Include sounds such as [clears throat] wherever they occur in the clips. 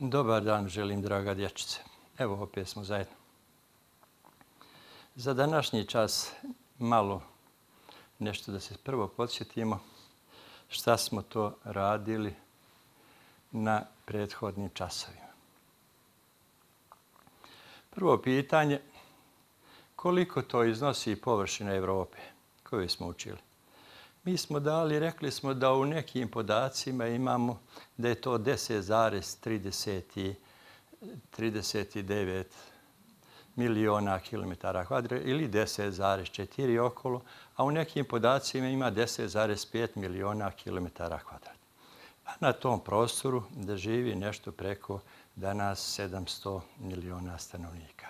Dobar dan želim, draga dječice. Evo, opet smo zajedno. Za današnji čas malo nešto da se prvo podsjetimo šta smo to radili na prethodnim časovima. Prvo pitanje, koliko to iznosi površina Evrope koju smo učili? Mi smo dali, rekli smo da u nekim podacima imamo da je to 10,39 miliona kilometara kvadra ili 10,4 okolo, a u nekim podacima ima 10,5 miliona kilometara kvadra. A na tom prostoru da živi nešto preko danas 700 miliona stanovnika.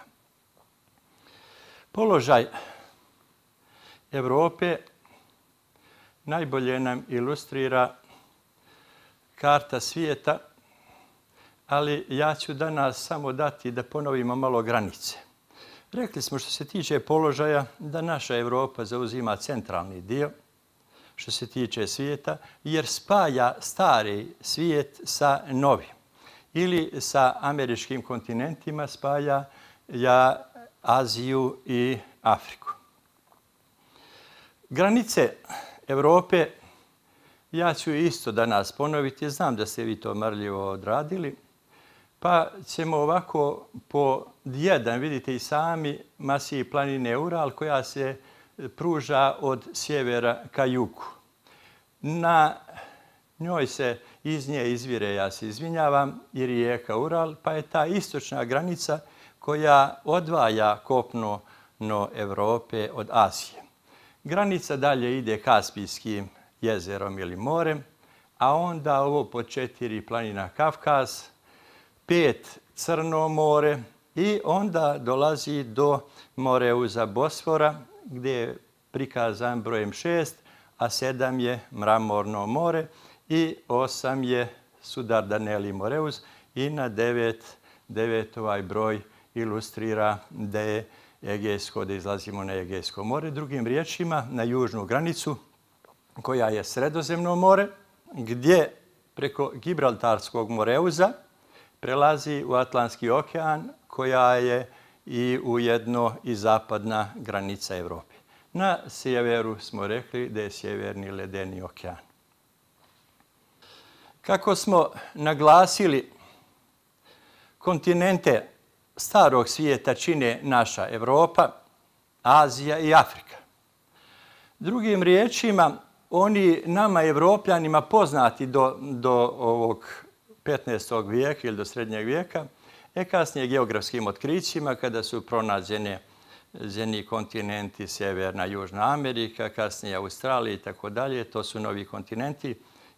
Položaj Evrope najbolje nam ilustrira karta svijeta, ali ja ću danas samo dati da ponovimo malo granice. Rekli smo što se tiče položaja da naša Evropa zauzima centralni dio što se tiče svijeta, jer spaja stari svijet sa novim. Ili sa američkim kontinentima spaja ja Aziju i Afriku. Granice Evrope, ja ću isto danas ponoviti, znam da ste vi to mrljivo odradili, pa ćemo ovako po jedan, vidite i sami, masiji planine Ural koja se pruža od sjevera ka jugu. Na njoj se iz nje izvire, ja se izvinjavam, i rijeka Ural, pa je ta istočna granica koja odvaja kopno no Evrope od Azije. Granica dalje ide Kaspijskim jezerom ili morem, a onda ovo po četiri planina Kafkaz, pet Crno more i onda dolazi do Moreuza Bosfora gdje je prikazan brojem šest, a sedam je Mramorno more i osam je Sudardaneli Moreus i na devet, devet ovaj broj ilustrira da je Egejsko, da izlazimo na Egejsko more. Drugim riječima, na južnu granicu, koja je Sredozemno more, gdje preko Gibraltarskog moreuza prelazi u Atlantski okean, koja je i ujedno i zapadna granica Evrope. Na sjeveru smo rekli da je sjeverni ledeni okean. Kako smo naglasili kontinente starog svijeta čine naša Evropa, Azija i Afrika. Drugim riječima, oni nama evropljanima poznati do, do ovog 15. vijeka ili do srednjeg vijeka, e kasnije geografskim otkrićima kada su pronađene zemlji kontinenti Sjeverna i Južna Amerika, kasnije Australija i tako dalje, to su novi kontinenti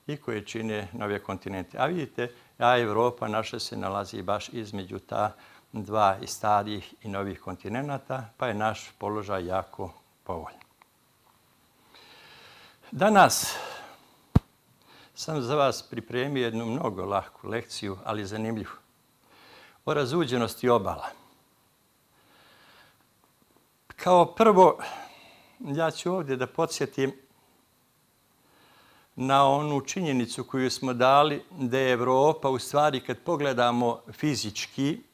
i koji čine nove kontinente. A vidite, a Evropa naša se nalazi baš između ta dva i starih i novih kontinenta, pa je naš položaj jako povoljan. Danas sam za vas pripremio jednu mnogo lahku lekciju, ali zanimljivu, o razuđenosti obala. Kao prvo, ja ću ovdje da podsjetim na onu činjenicu koju smo dali da je Evropa u stvari kad pogledamo fizički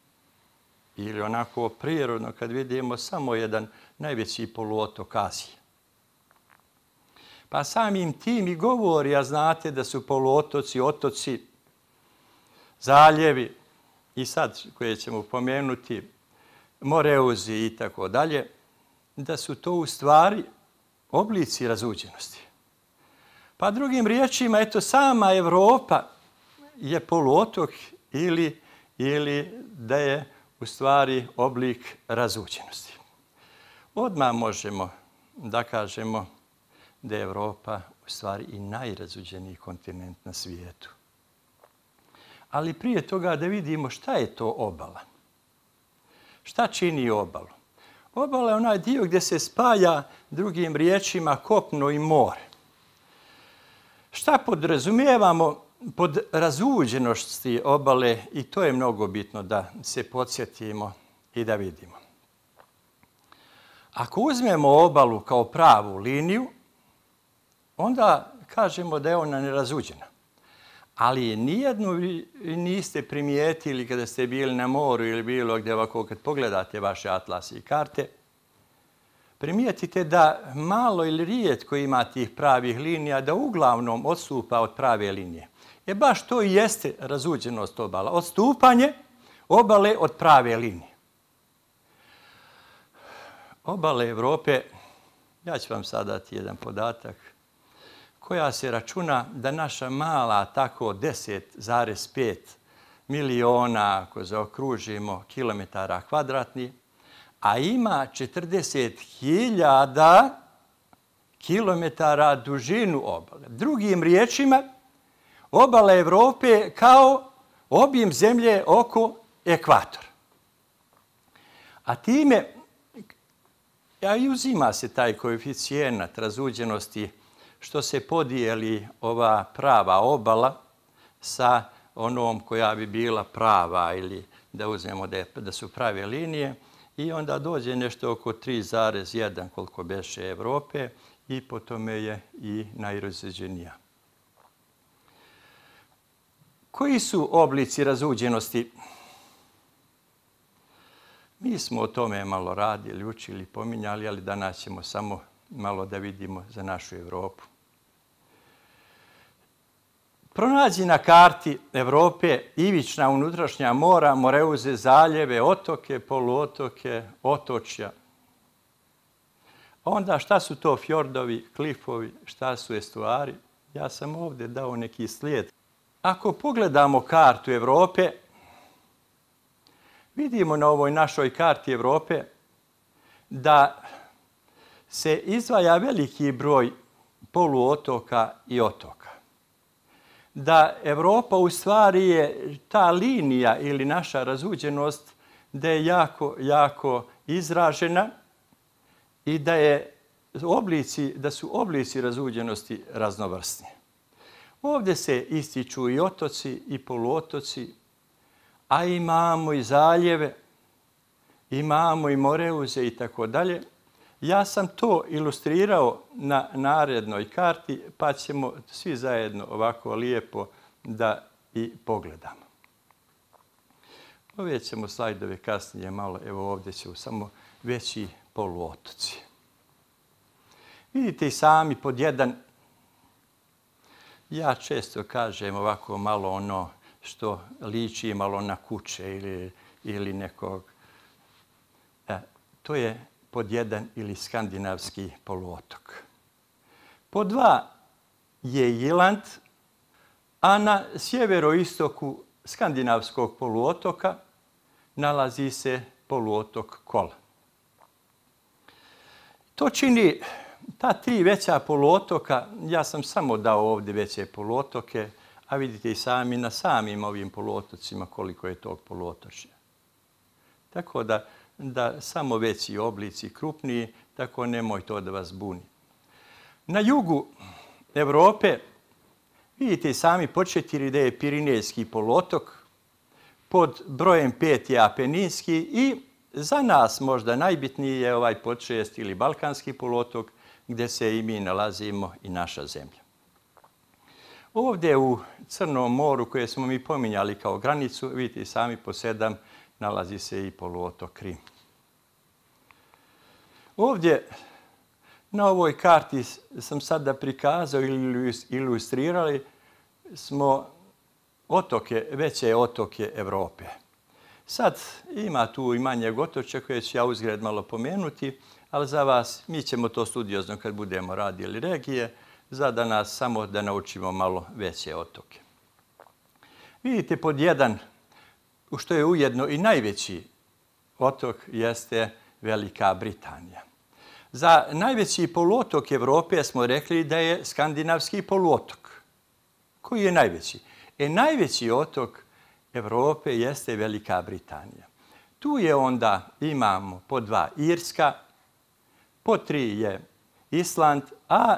ili onako prirodno kad vidimo samo jedan najveći poluotok Azije. Pa samim tim i govori, a znate da su poluotoci, otoci, zaljevi i sad koje ćemo pomenuti, moreuzi i tako dalje, da su to u stvari oblici razuđenosti. Pa drugim riječima, eto, sama Evropa je poluotok ili, ili da je u stvari oblik razuđenosti. Odmah možemo da kažemo da je Evropa u stvari i najrazuđeniji kontinent na svijetu. Ali prije toga da vidimo šta je to obala. Šta čini obalu? Obala je onaj dio gdje se spaja drugim riječima kopno i more. Šta podrazumijevamo pod razuđenosti obale, i to je mnogo bitno da se podsjetimo i da vidimo. Ako uzmemo obalu kao pravu liniju, onda kažemo da je ona nerazuđena. Ali nijednu niste primijetili kada ste bili na moru ili bilo gdje ovako kad pogledate vaše atlasi i karte, primijetite da malo ili rijetko ima tih pravih linija, da uglavnom odstupa od prave linije. E baš to i jeste razuđenost obala. Odstupanje obale od prave linije. Obale Evrope, ja ću vam sad dati jedan podatak, koja se računa da naša mala, tako 10,5 miliona, ako zaokružimo, kilometara kvadratni, a ima 40.000 kilometara dužinu obale. Drugim riječima, obala Evrope kao obim zemlje oko ekvatora. A time, ja i uzima se taj koeficijenat razuđenosti što se podijeli ova prava obala sa onom koja bi bila prava ili da uzmemo da, da su prave linije i onda dođe nešto oko 3,1 koliko beše Evrope i po tome je i najrazređenija. Koji su oblici razuđenosti? Mi smo o tome malo radili, učili, pominjali, ali danas ćemo samo malo da vidimo za našu Evropu. Pronađi na karti Evrope ivična unutrašnja mora, moreuze, zaljeve, otoke, poluotoke, otočja. Onda šta su to fjordovi, klifovi, šta su estuari? Ja sam ovdje dao neki slijed. Ako pogledamo kartu Evrope, vidimo na ovoj našoj karti Evrope da se izvaja veliki broj poluotoka i otoka. Da Evropa u stvari je ta linija ili naša razuđenost da je jako, jako izražena i da, je oblici, da su oblici razuđenosti raznovrsni. Ovdje se ističu i otoci i poluotoci, a imamo i zaljeve, imamo i moreuze i tako dalje. Ja sam to ilustrirao na narednoj karti, pa ćemo svi zajedno ovako lijepo da i pogledamo. Ove ćemo slajdove kasnije malo, evo ovdje će samo veći poluotoci. Vidite i sami pod jedan, ja često kažem ovako malo ono što liči malo na kuće ili, ili nekog. E, to je pod jedan ili skandinavski poluotok. Po dva je Jiland, a na sjeveroistoku skandinavskog poluotoka nalazi se poluotok Kola. To čini ta tri veća poluotoka, ja sam samo dao ovdje veće poluotoke, a vidite i sami na samim ovim poluotocima koliko je tog poluotočja. Tako da, da samo veći oblici, krupniji, tako nemoj to da vas buni. Na jugu Evrope vidite i sami početiri da je Pirinejski poluotok, pod brojem 5 je Apeninski i za nas možda najbitniji je ovaj počest ili Balkanski poluotok gdje se i mi nalazimo i naša zemlja. Ovdje u Crnom moru koje smo mi pominjali kao granicu, vidite sami po sedam, nalazi se i poluotok Krim. Ovdje na ovoj karti sam sada prikazao ili ilustrirali smo otoke, veće otoke Evrope. Sad ima tu i manje gotoče koje ću ja uzgred malo pomenuti, ali za vas mi ćemo to studiozno kad budemo radili regije, za da nas samo da naučimo malo veće otoke. Vidite pod jedan, što je ujedno i najveći otok, jeste Velika Britanija. Za najveći poluotok Evrope smo rekli da je skandinavski poluotok. Koji je najveći? E, najveći otok Evrope jeste Velika Britanija. Tu je onda, imamo po dva Irska, po tri je Island, a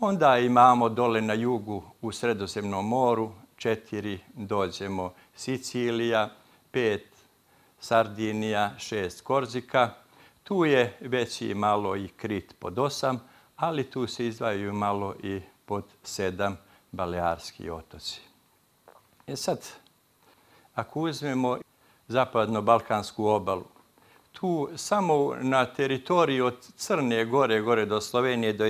onda imamo dole na jugu u Sredozemnom moru, četiri dođemo Sicilija, pet Sardinija, šest Korzika. Tu je već i malo i Krit pod osam, ali tu se izdvajaju malo i pod sedam Balearski otoci. E sad, ako uzmemo zapadno-balkansku obalu, tu samo na teritoriji od Crne gore, gore do Slovenije, do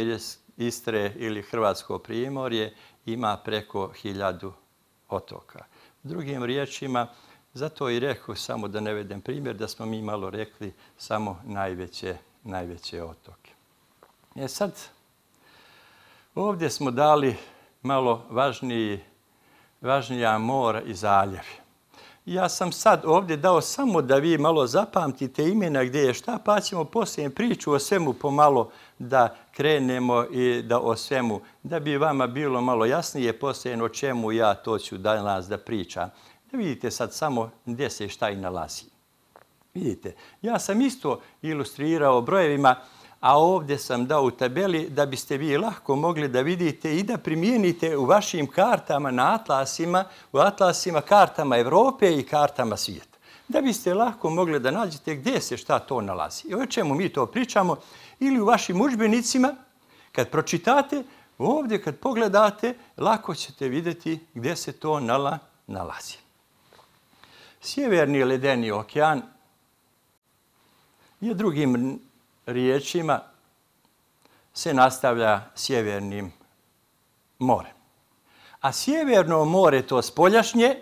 Istre ili Hrvatsko primorje, ima preko hiljadu otoka. Drugim riječima, zato i rekao, samo da ne vedem primjer, da smo mi malo rekli samo najveće, najveće otoke. E sad, ovdje smo dali malo važniji, važnija mora i zaljevi. Ja sam sad ovdje dao samo da vi malo zapamtite imena gdje je šta, pa ćemo poslije priču o svemu pomalo da krenemo i da o svemu, da bi vama bilo malo jasnije poslije o čemu ja to ću danas da pričam. Da vidite sad samo gdje se šta i nalazi. Vidite, ja sam isto ilustrirao brojevima, a ovdje sam dao u tabeli da biste vi lahko mogli da vidite i da primijenite u vašim kartama na atlasima, u atlasima kartama Evrope i kartama svijeta. Da biste lahko mogli da nađete gdje se šta to nalazi. I o čemu mi to pričamo, ili u vašim učbenicima, kad pročitate, ovdje kad pogledate, lako ćete vidjeti gdje se to nala, nalazi. Sjeverni ledeni okean je drugim riječima se nastavlja sjevernim morem. A sjeverno more, to spoljašnje,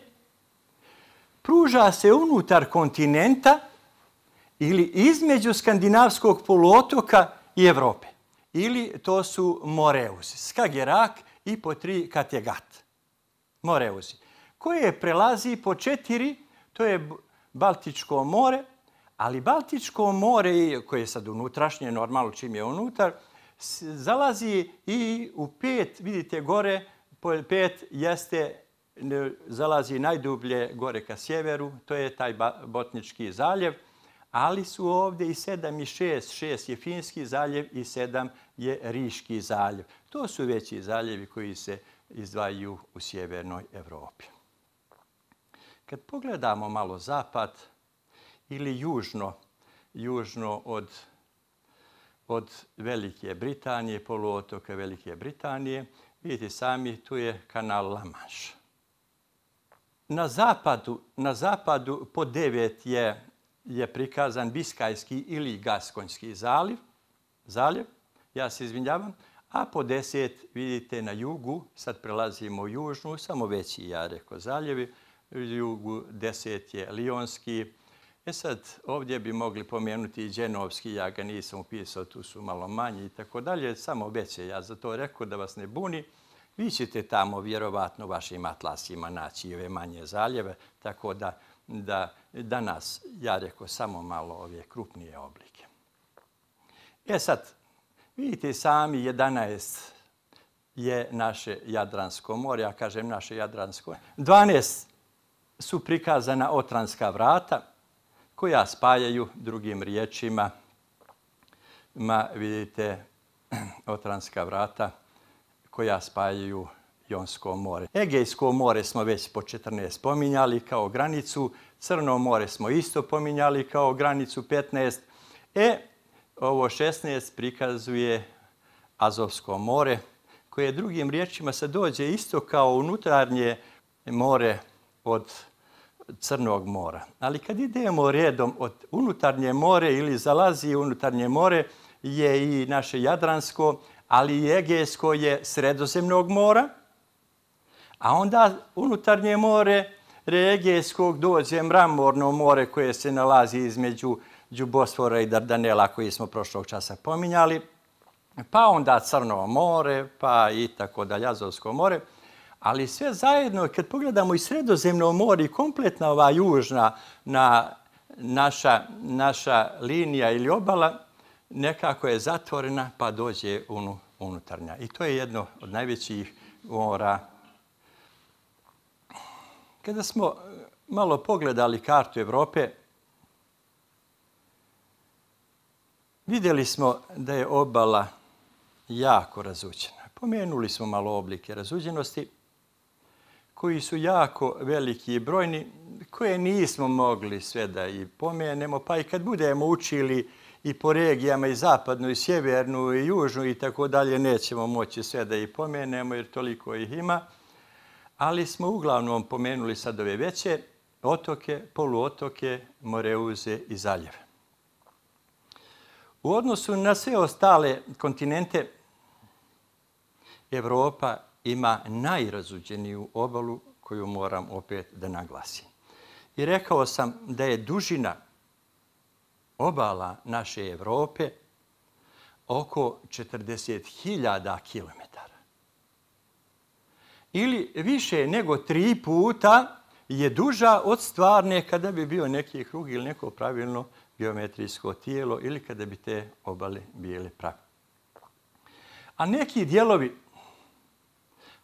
pruža se unutar kontinenta ili između skandinavskog poluotoka i Evrope. Ili to su Moreuzi, Skagerak i po tri Kategat. Moreuzi. Koje prelazi po četiri, to je Baltičko more, Ali Baltičko more, koje je sad unutrašnje, normalno čim je unutar, zalazi i u pet, vidite gore, pet jeste, zalazi najdublje gore ka sjeveru, to je taj Botnički zaljev, ali su ovdje i sedam i šest. Šest je Finski zaljev i sedam je Riški zaljev. To su veći zaljevi koji se izdvajaju u sjevernoj Evropi. Kad pogledamo malo zapad, ili južno, južno od, od Velike Britanije, poluotoka Velike Britanije. Vidite sami, tu je kanal La Manche. Na zapadu, na zapadu po devet je, je prikazan Biskajski ili Gaskonjski zaliv, zaljev, ja se izvinjavam, a po deset vidite na jugu, sad prelazimo u južnu, samo veći, ja rekao, zaljevi, jugu deset je Lionski, E sad, ovdje bi mogli pomenuti i Dženovski, ja ga nisam upisao, tu su malo manji i tako dalje, samo već je ja za to rekao da vas ne buni. Vi ćete tamo vjerovatno vašim atlasima naći ove manje zaljeve, tako da, da danas, ja rekao, samo malo ove krupnije oblike. E sad, vidite sami, 11 je naše Jadransko more, ja kažem naše Jadransko. 12 su prikazana otranska vrata, koja spajaju drugim riječima, ma vidite, [clears throat] otranska vrata koja spajaju Jonsko more. Egejsko more smo već po 14 spominjali kao granicu, Crno more smo isto pominjali kao granicu 15, e, ovo 16 prikazuje Azovsko more, koje drugim riječima se dođe isto kao unutarnje more od Crnog mora. Ali kad idemo redom od unutarnje more ili zalazi unutarnje more je i naše Jadransko, ali i Egejsko je sredozemnog mora. A onda unutarnje more Egejskog dođe mramorno more koje se nalazi između Bosfora i Dardanela koji smo prošlog časa pominjali. Pa onda Crno more, pa i tako dalje, Azovsko more. Ali sve zajedno, kad pogledamo i sredozemno more i kompletna ova južna na naša, naša linija ili obala, nekako je zatvorena pa dođe unu, unutarnja. I to je jedno od najvećih mora. Kada smo eh, malo pogledali kartu Evrope, vidjeli smo da je obala jako razuđena. Pomenuli smo malo oblike razuđenosti koji su jako veliki i brojni, koje nismo mogli sve da i pomenemo, pa i kad budemo učili i po regijama i zapadnu i sjevernu i južnu i tako dalje, nećemo moći sve da i pomenemo jer toliko ih ima. ali smo uglavnom pomenuli sad ove veće otoke, poluotoke, Moreuze i zaljeve. U odnosu na sve ostale kontinente, Evropa ima najrazuđeniju obalu koju moram opet da naglasim. I rekao sam da je dužina obala naše Evrope oko 40.000 km. Ili više nego tri puta je duža od stvarne kada bi bio neki krug ili neko pravilno geometrijsko tijelo ili kada bi te obale bile pravi. A neki dijelovi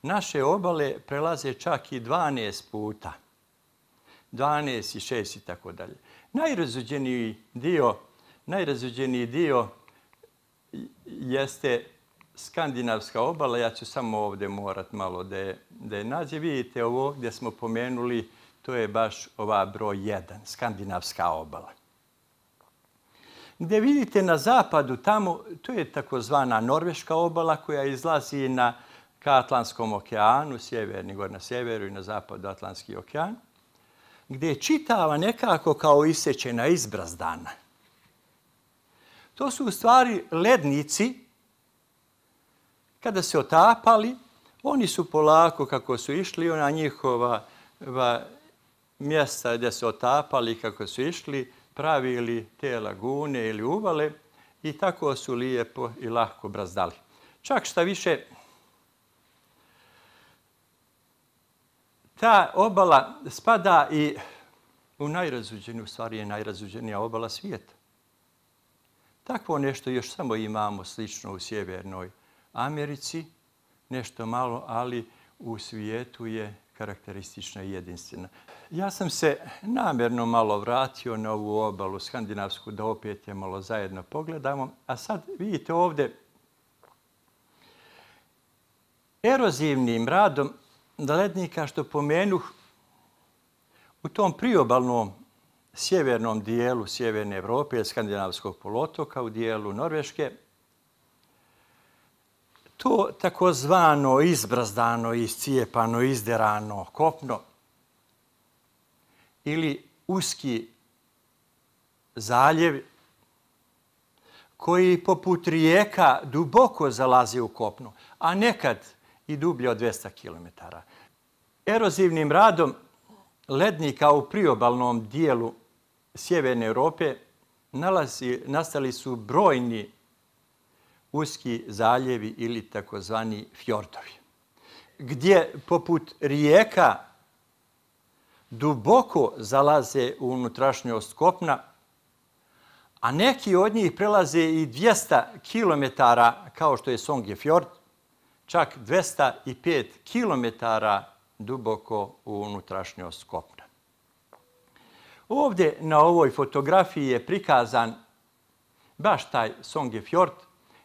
naše obale prelaze čak i 12 puta. 12 i 6 i tako dalje. Najrazuđeniji dio, najrazuđeniji dio jeste skandinavska obala. Ja ću samo ovdje morat malo da je, da je nađe. Vidite ovo gdje smo pomenuli, to je baš ova broj 1, skandinavska obala. Gdje vidite na zapadu, tamo, to je takozvana norveška obala koja izlazi na ka Atlantskom okeanu, sjeverni, gore na sjeveru i na zapadu Atlantski okean, gdje je čitava nekako kao isečena izbrazdana. To su u stvari lednici, kada se otapali, oni su polako kako su išli, ona njihova va, mjesta gdje se otapali kako su išli, pravili te lagune ili uvale i tako su lijepo i lahko brazdali. Čak šta više, ta obala spada i u najrazuđeniju, stvari je najrazuđenija obala svijeta. Takvo nešto još samo imamo slično u Sjevernoj Americi, nešto malo, ali u svijetu je karakteristična i jedinstvena. Ja sam se namjerno malo vratio na ovu obalu skandinavsku da opet je malo zajedno pogledamo. A sad vidite ovdje erozivnim radom lednika što pomenuh u tom priobalnom sjevernom dijelu Sjeverne Evrope, skandinavskog polotoka, u dijelu Norveške, to takozvano izbrazdano, iscijepano, izderano kopno ili uski zaljev koji poput rijeka duboko zalazi u kopno, a nekad i dublje od 200 km. Erozivnim radom lednika u priobalnom dijelu Sjeverne Europe nalazi, nastali su brojni uski zaljevi ili takozvani fjordovi, gdje poput rijeka duboko zalaze u unutrašnjost kopna, a neki od njih prelaze i 200 km kao što je Songje fjord, čak 205 km duboko u unutrašnjost kopna. Ovdje na ovoj fotografiji je prikazan baš taj Songefjord.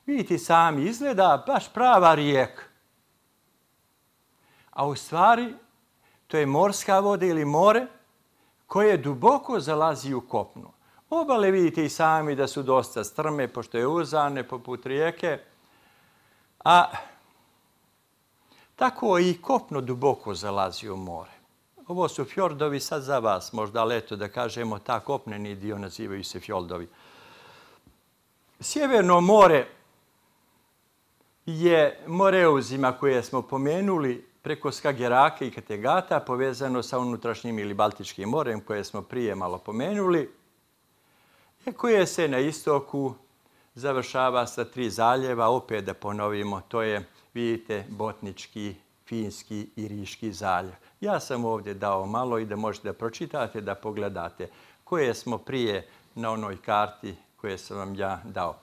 vidite sami, izgleda baš prava rijeka. A u stvari, to je morska voda ili more koje duboko zalazi u kopnu. Obale vidite i sami da su dosta strme, pošto je uzane poput rijeke. A tako i kopno duboko zalazi u more. Ovo su fjordovi sad za vas, možda leto da kažemo, ta kopneni dio nazivaju se fjordovi. Sjeverno more je moreuzima koje smo pomenuli preko Skageraka i Kategata povezano sa unutrašnjim ili Baltičkim morem koje smo prije malo pomenuli i koje se na istoku završava sa tri zaljeva. Opet da ponovimo, to je, vidite, Botnički, Finski i Riški zaljev. Ja sam ovdje dao malo i da možete da pročitate, da pogledate koje smo prije na onoj karti koje sam vam ja dao.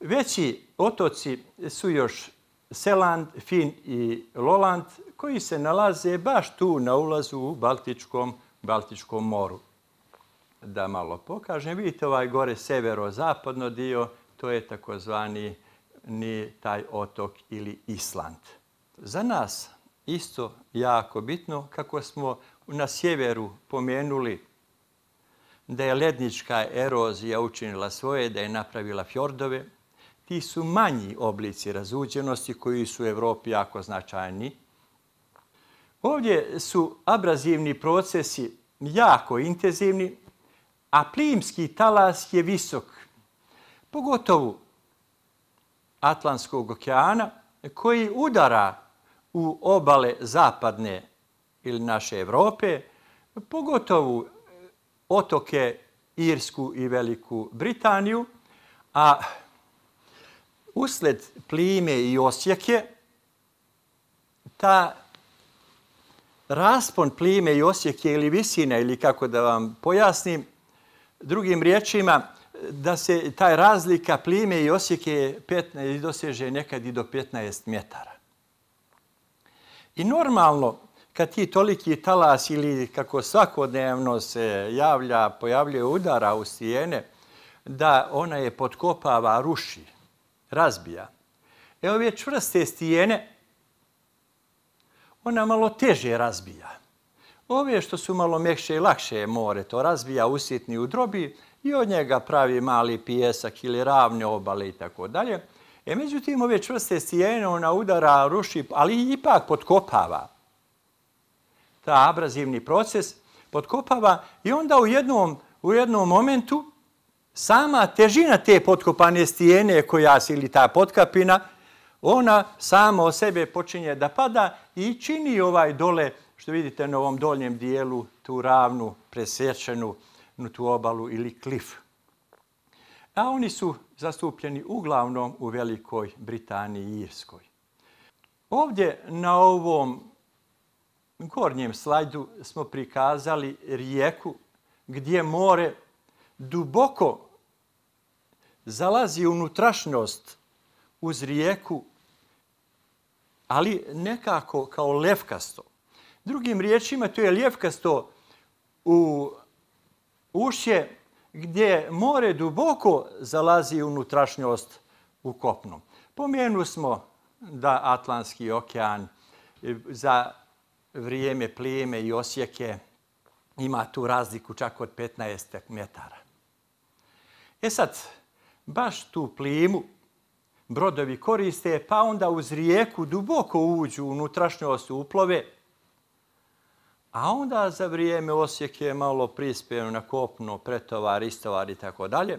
Veći otoci su još Seland, Fin i Loland, koji se nalaze baš tu na ulazu u Baltičkom, Baltičkom moru. Da malo pokažem, vidite ovaj gore severo-zapadno dio, to je takozvani ni taj otok ili Island. Za nas isto jako bitno, kako smo na sjeveru pomenuli da je lednička erozija učinila svoje, da je napravila fjordove, ti su manji oblici razuđenosti koji su u Evropi jako značajni. Ovdje su abrazivni procesi jako intenzivni, a plimski talas je visok, pogotovo Atlantskog okeana, koji udara u obale zapadne ili naše Evrope, pogotovo e, otoke Irsku i Veliku Britaniju, a usled plime i osjeke, ta raspon plime i osjeke ili visina, ili kako da vam pojasnim, drugim riječima, da se taj razlika plime i osjeke 15, doseže nekad i do 15 metara. I normalno, kad ti toliki talas ili kako svakodnevno se javlja, pojavljuje udara u stijene, da ona je podkopava, ruši, razbija. E ove čvrste stijene, ona malo teže razbija. Ove što su malo mekše i lakše more, to razbija usitni u drobi i od njega pravi mali pijesak ili ravne obale i tako dalje. E međutim, ove čvrste stijene ona udara, ruši, ali ipak podkopava. Ta abrazivni proces podkopava i onda u jednom, u jednom momentu sama težina te potkopane stijene koja se ili ta potkapina, ona sama o sebe počinje da pada i čini ovaj dole, što vidite na ovom doljem dijelu, tu ravnu, presječenu, tu obalu ili klif. A oni su zastupljeni uglavnom u Velikoj Britaniji i Irskoj. Ovdje na ovom gornjem slajdu smo prikazali rijeku gdje more duboko zalazi unutrašnjost uz rijeku, ali nekako kao ljevkasto. Drugim riječima, to je ljevkasto u ušće gdje more duboko zalazi unutrašnjost u kopnu. Pomijenu smo da Atlantski okean e, za vrijeme plijeme i osjeke ima tu razliku čak od 15 metara. E sad, baš tu plimu brodovi koriste, pa onda uz rijeku duboko uđu u unutrašnjost uplove, a onda za vrijeme osjeke malo prispijenu na kopno, pretovar, istovar i tako dalje.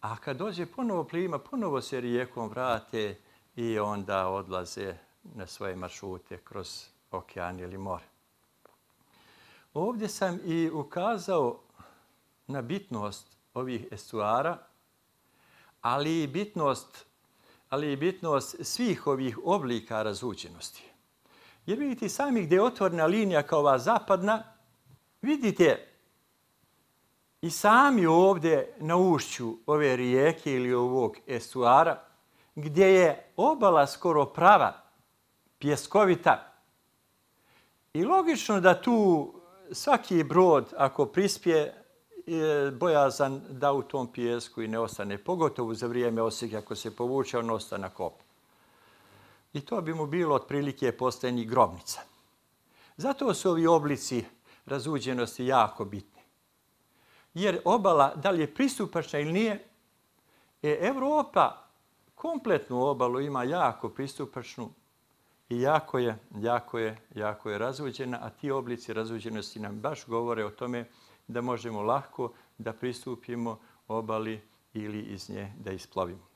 A kad dođe ponovo plima, ponovo se rijekom vrate i onda odlaze na svoje maršute kroz okean ili more. Ovdje sam i ukazao na bitnost ovih estuara, ali i bitnost, ali i bitnost svih ovih oblika razuđenosti. Jer vidite sami gdje je otvorna linija kao ova zapadna, vidite i sami ovdje na ušću ove rijeke ili ovog estuara, gdje je obala skoro prava, pjeskovita. I logično da tu svaki brod, ako prispije, je bojazan da u tom pijesku i ne ostane, pogotovo za vrijeme osjeke, ako se povuče, on ostane na kopu. I to bi mu bilo otprilike postajeni grobnica. Zato su ovi oblici razuđenosti jako bitni. Jer obala, da li je pristupačna ili nije, je Evropa kompletnu obalu ima jako pristupačnu i jako je, jako je, jako je razuđena, a ti oblici razuđenosti nam baš govore o tome da možemo lahko da pristupimo obali ili iz nje da isplovimo.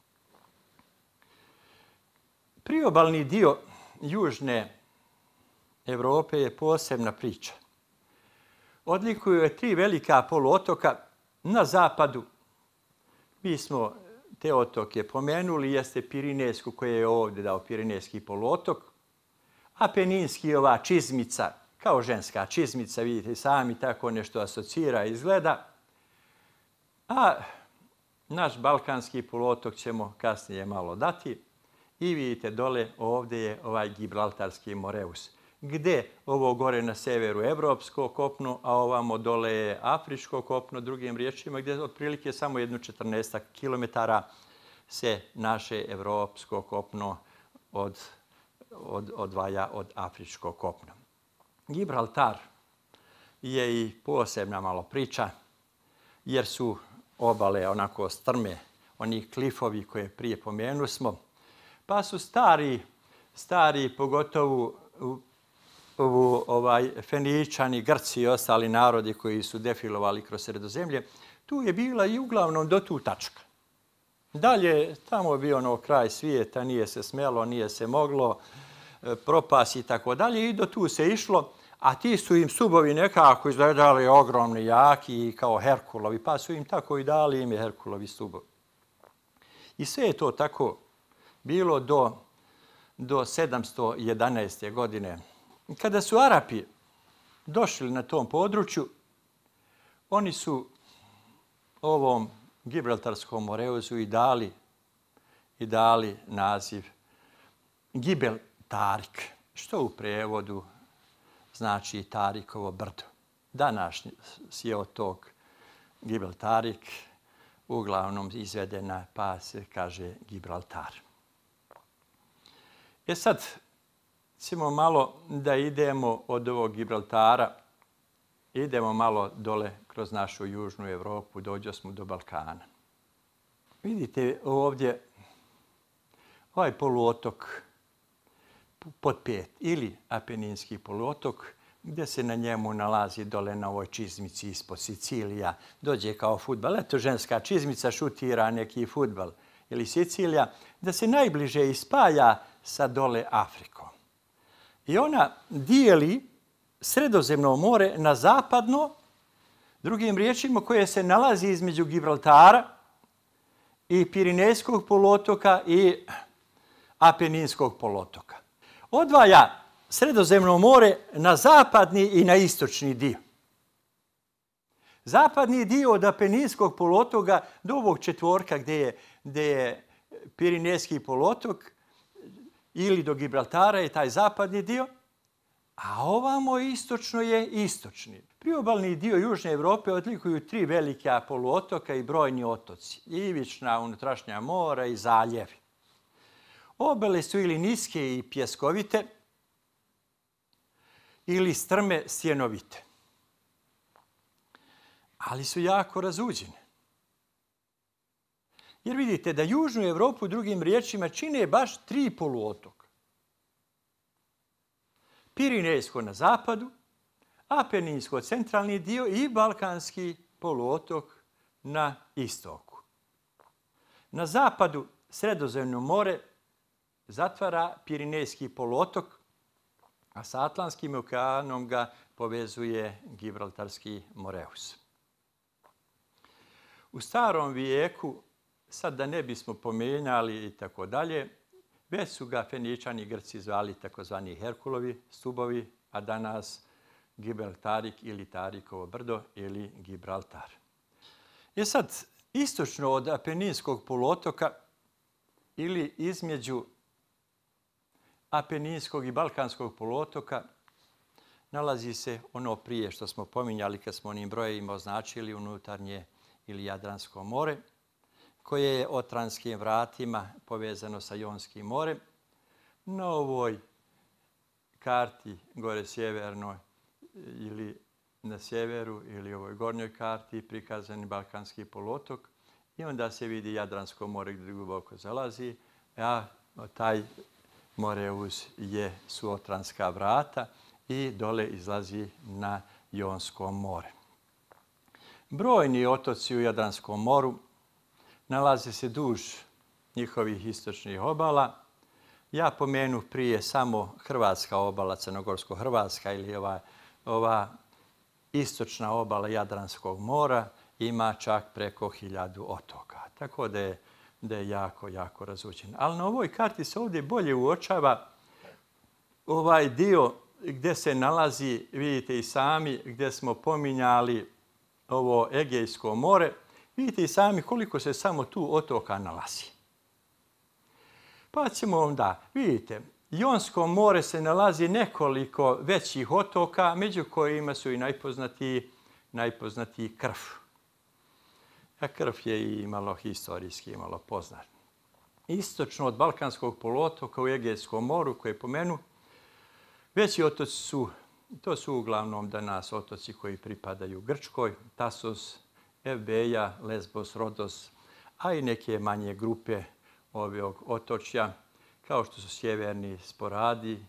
Priobalni dio južne Evrope je posebna priča. Odlikuju je tri velika poluotoka na zapadu. Mi smo te otoke pomenuli, jeste Pirinesku koji je ovdje dao Pirinejski poluotok, a Peninski ova čizmica, kao ženska čizmica, vidite sami tako nešto asocira i izgleda. A naš Balkanski poluotok ćemo kasnije malo dati. I vidite dole ovdje je ovaj Gibraltarski Moreus. Gde ovo gore na severu Evropsko kopno, a ovamo dole je Afričko kopno, drugim riječima, gdje otprilike samo jednu 14 km se naše Evropsko kopno od, od, odvaja od Afričko kopno. Gibraltar je i posebna malo priča, jer su obale onako strme, oni klifovi koje prije pomenu smo, pa su stari, stari pogotovo ovu, ovaj, Feničani, Grci i ostali narodi koji su defilovali kroz sredozemlje, tu je bila i uglavnom do tu tačka. Dalje, tamo je bio ono kraj svijeta, nije se smelo, nije se moglo, e, propasi i tako dalje, i do tu se išlo, a ti su im subovi nekako izgledali ogromni, jaki, kao Herkulovi, pa su im tako i dali ime Herkulovi subovi. I sve je to tako bilo do, do 711. godine. Kada su Arapi došli na tom području, oni su ovom Gibraltarskom moreuzu i dali, i dali naziv Gibel Tarik, što u prevodu znači Tarikovo brdo. Današnji je od tog Gibel Tarik uglavnom izvedena pa se kaže Gibraltar. E sad, ćemo malo da idemo od ovog Gibraltara, idemo malo dole kroz našu južnu Evropu, dođo smo do Balkana. Vidite ovdje ovaj poluotok pod pet ili Apeninski poluotok, gdje se na njemu nalazi dole na ovoj čizmici ispod Sicilija, dođe kao futbal. Eto, ženska čizmica šutira neki futbal ili Sicilija, da se najbliže ispaja sa dole Afrikom. I ona dijeli sredozemno more na zapadno, drugim riječima koje se nalazi između Gibraltara i Pirinejskog polotoka i Apeninskog polotoka. Odvaja sredozemno more na zapadni i na istočni dio. Zapadni dio od Apeninskog polotoga do ovog četvorka gdje je, gdje je Pirinejski polotok ili do Gibraltara je taj zapadni dio, a ovamo istočno je istočni. Priobalni dio Južne Evrope odlikuju tri velike poluotoka i brojni otoci. Ivična, unutrašnja mora i zaljevi. Obele su ili niske i pjeskovite, ili strme sjenovite. Ali su jako razuđene. Jer vidite da Južnu Evropu drugim riječima čine baš tri poluotoka. Pirinejsko na zapadu, Apeninsko centralni dio i Balkanski poluotok na istoku. Na zapadu Sredozemno more zatvara Pirinejski poluotok, a sa Atlantskim okeanom ga povezuje Gibraltarski moreus. U starom vijeku sad da ne bismo pomenjali i tako dalje, već su ga Feničani Grci zvali takozvani Herkulovi stubovi, a danas Gibraltarik ili Tarikovo brdo ili Gibraltar. I sad, istočno od Apeninskog polotoka ili između Apeninskog i Balkanskog polotoka nalazi se ono prije što smo pominjali kad smo onim brojevima označili unutarnje ili Jadransko more – koje je otranskim vratima povezano sa Jonskim morem. Na ovoj karti gore sjevernoj ili na sjeveru ili ovoj gornjoj karti prikazani Balkanski polotok i onda se vidi Jadransko more gdje duboko zalazi, a taj Moreus je suotranska vrata i dole izlazi na Jonsko more. Brojni otoci u Jadranskom moru nalaze se duž njihovih istočnih obala. Ja pomenu prije samo Hrvatska obala, Crnogorsko-Hrvatska ili ova, ova istočna obala Jadranskog mora ima čak preko hiljadu otoka. Tako da je, da je jako, jako razuđen. Ali na ovoj karti se ovdje bolje uočava ovaj dio gdje se nalazi, vidite i sami, gdje smo pominjali ovo Egejsko more, Vidite i sami koliko se samo tu otoka nalazi. Pa ćemo onda, vidite, Jonsko more se nalazi nekoliko većih otoka, među kojima su i najpoznatiji, najpoznatiji krv. A krv je i malo historijski, malo poznat. Istočno od Balkanskog polotoka u Egejskom moru, koje pomenu, veći otoci su, to su uglavnom danas otoci koji pripadaju Grčkoj, Tasos, Ebeja, Lesbos, Rodos, a i neke manje grupe ovog otočja, kao što su sjeverni sporadi,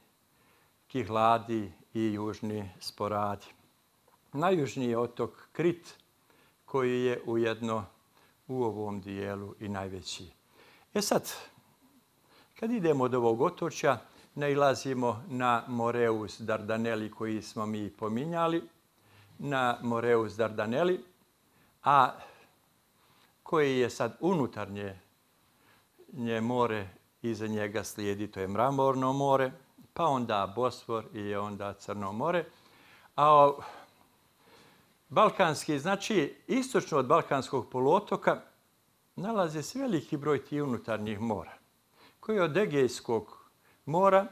kihladi i južni sporadi. Najjužniji je otok Krit, koji je ujedno u ovom dijelu i najveći. E sad, kad idemo od ovog otočja, nailazimo na Moreus Dardaneli koji smo mi pominjali, na Moreus Dardaneli, a koji je sad unutarnje nje more iza njega slijedi, to je Mramorno more, pa onda Bosfor i onda Crno more. A Balkanski, znači istočno od Balkanskog poluotoka, nalaze se veliki broj tih unutarnjih mora, koji od Egejskog mora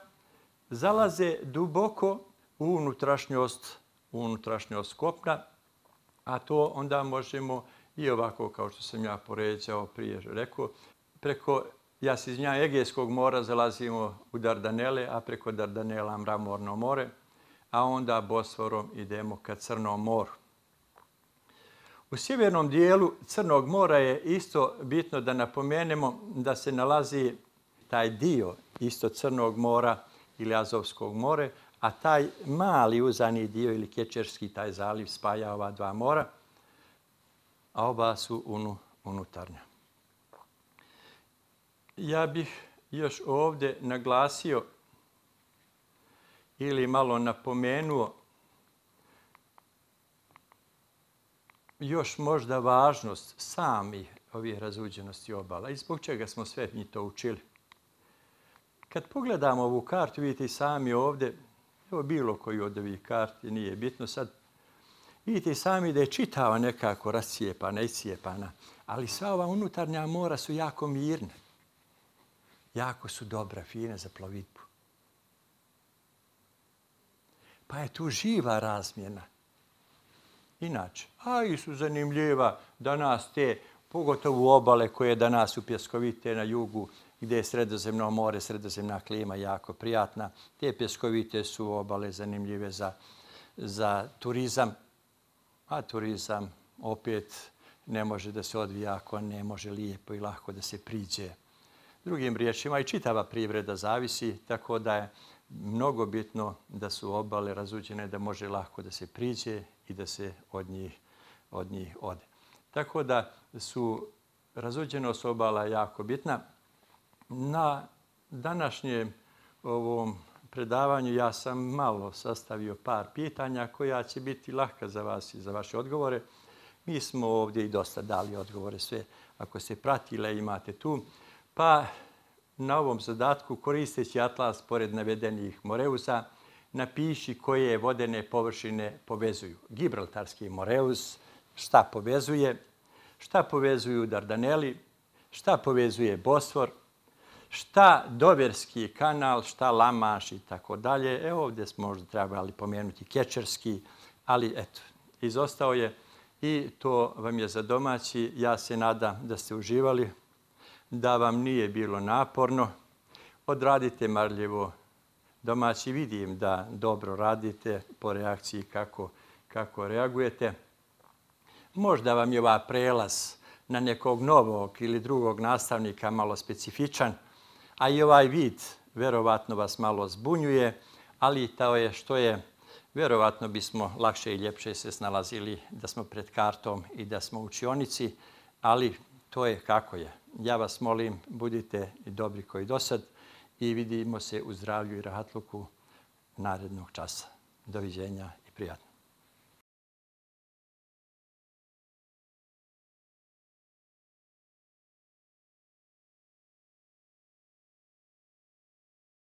zalaze duboko u unutrašnjost, u unutrašnjost kopna, a to onda možemo i ovako, kao što sam ja poređao prije rekao, preko, ja se izvinjam, Egejskog mora zalazimo u Dardanele, a preko Dardanela Mramorno more, a onda Bosforom idemo ka Crnom moru. U sjevernom dijelu Crnog mora je isto bitno da napomenemo da se nalazi taj dio isto Crnog mora ili Azovskog more, a taj mali uzani dio ili Kečerski, taj zaliv spaja ova dva mora, a oba su unu, unutarnja. Ja bih još ovdje naglasio ili malo napomenuo još možda važnost sami ovih razuđenosti obala i zbog čega smo sve mi to učili. Kad pogledamo ovu kartu, vidite sami ovdje, evo bilo koji od ovih karti, nije bitno sad, vidite sami da je čitava nekako rascijepana i cijepana, ali sva ova unutarnja mora su jako mirne. Jako su dobra, fine za plovidbu. Pa je tu živa razmjena. Inače, a i su zanimljiva danas te, pogotovo obale koje danas u pjeskovite na jugu, gdje je sredozemno more, sredozemna klima jako prijatna. Te pjeskovite su obale zanimljive za, za turizam, a turizam opet ne može da se odvija ako ne može lijepo i lako da se priđe. Drugim riječima i čitava privreda zavisi, tako da je mnogo bitno da su obale razuđene da može lako da se priđe i da se od njih, od njih ode. Tako da su razuđenost obala jako bitna. Na današnjem ovom predavanju ja sam malo sastavio par pitanja koja će biti lahka za vas i za vaše odgovore. Mi smo ovdje i dosta dali odgovore sve. Ako se pratile imate tu. Pa na ovom zadatku koristeći atlas pored navedenih Moreusa napiši koje vodene površine povezuju. Gibraltarski Moreus, šta povezuje, šta povezuju Dardaneli, šta povezuje Bosfor, šta Doverski kanal, šta Lamaš i tako dalje. Evo ovdje smo možda trebali pomenuti Kečerski, ali eto, izostao je i to vam je za domaći. Ja se nadam da ste uživali, da vam nije bilo naporno. Odradite marljivo domaći. Vidim da dobro radite po reakciji kako, kako reagujete. Možda vam je ova prelaz na nekog novog ili drugog nastavnika malo specifičan, a i ovaj vid verovatno vas malo zbunjuje, ali to je što je, verovatno bismo lakše i ljepše se snalazili da smo pred kartom i da smo učionici, ali to je kako je. Ja vas molim, budite dobri koji do sad i vidimo se u zdravlju i rahatluku narednog časa. Doviđenja i prijatno.